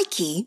Mikey